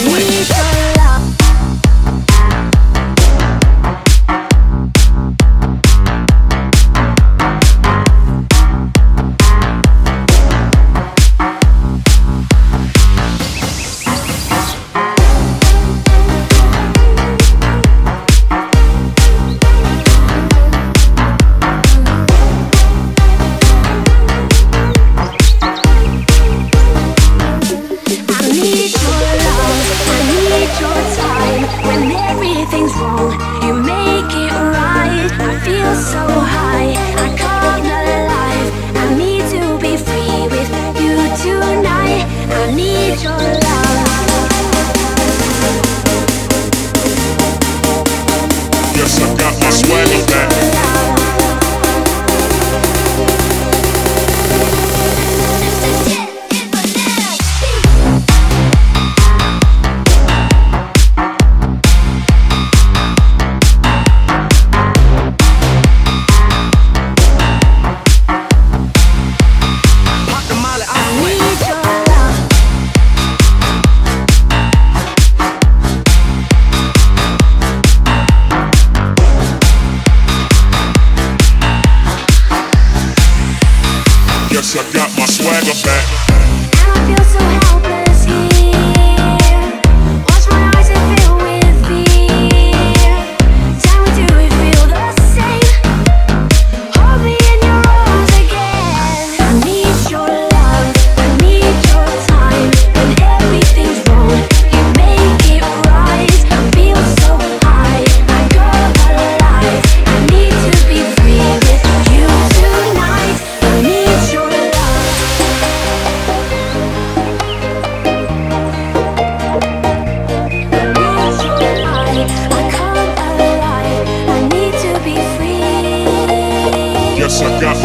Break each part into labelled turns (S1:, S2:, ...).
S1: switch.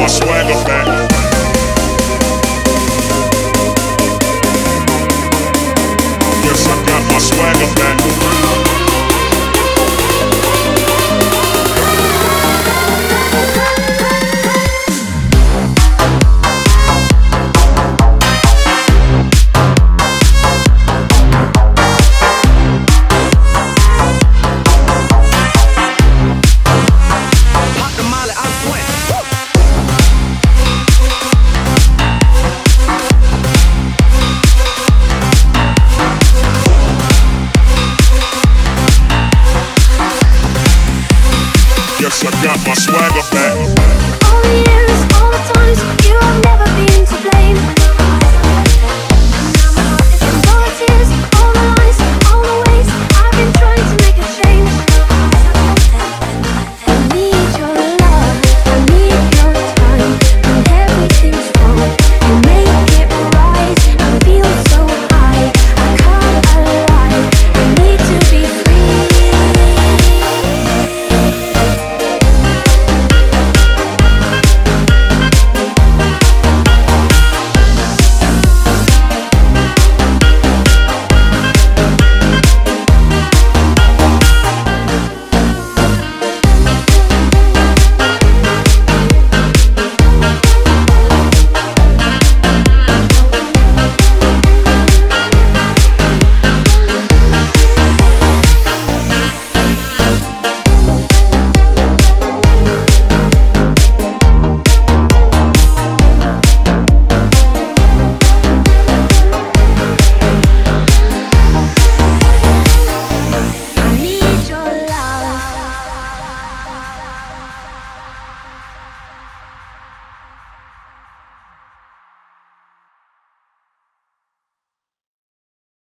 S1: Swagger back. Yes, I got my swagger back. I got my swagger back.
S2: Oh yeah,